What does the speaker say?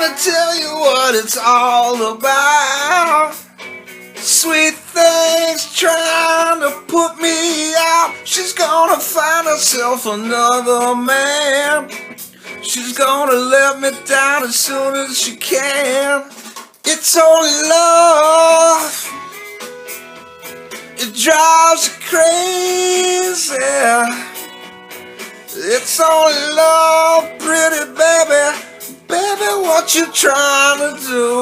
gonna tell you what it's all about. Sweet things trying to put me out. She's gonna find herself another man. She's gonna let me down as soon as she can. It's only love. It drives you crazy. It's only love, what you trying to do?